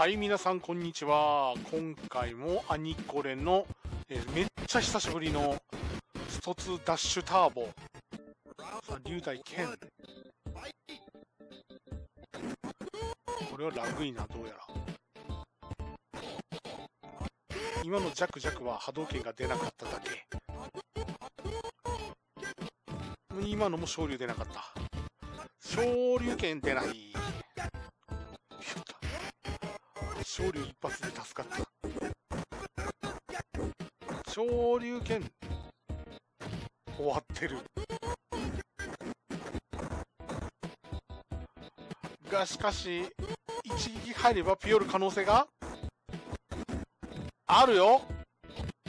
はい、皆さん、こんにちは。今回もアニコレの、えーめっちゃ久しぶりのストツダッシュターボ。あ、龍大剣。これはラグいな、どうやら。今のジャクジャクは波動拳が出なかっただけ。今のも昇竜出なかった。昇竜拳出ない。昇竜一発で助かった。昇竜拳終わってる。が、しかし、一撃入ればピオる可能性があるよ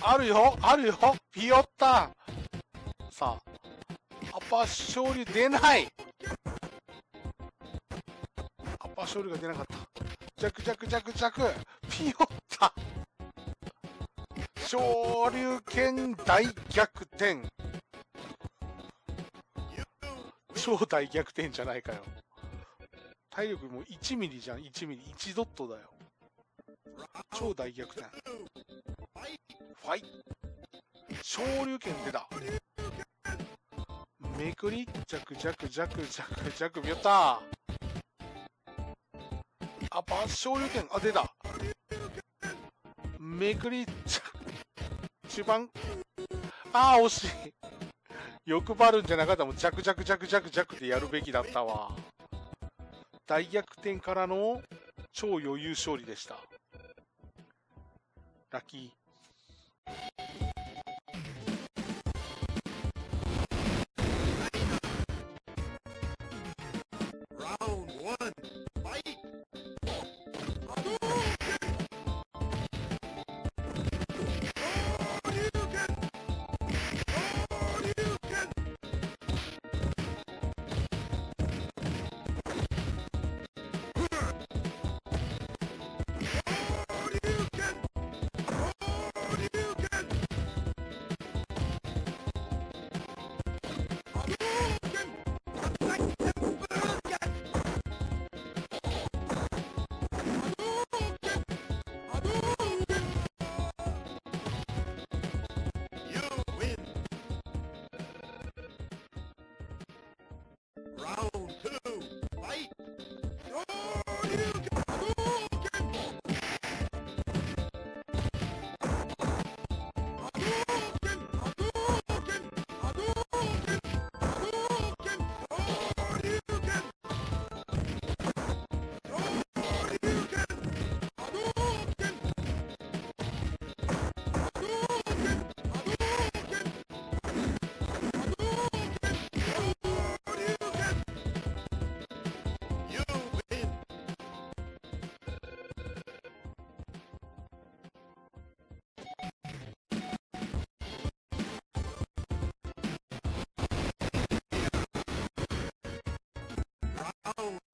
あるよあるよピヨったさあ、アッパー昇竜出ないアッパー昇竜が出なかった。ジャクジャクジャクジャクピヨった昇竜拳大逆転超大逆転じゃないかよ。体力もう1ミリじゃん、1ミリ。1ドットだよ。超大逆転。ファイ昇竜拳出ためくりジャクジャクジャクジャクジャクやったあパ昇竜拳あ出た。めくり中盤。あー惜しい。欲張るんじゃなかった。もんジャクジャクジャクジャクジャクでやるべきだったわ。大逆転からの超余裕勝利でした。ラッキー。Oh.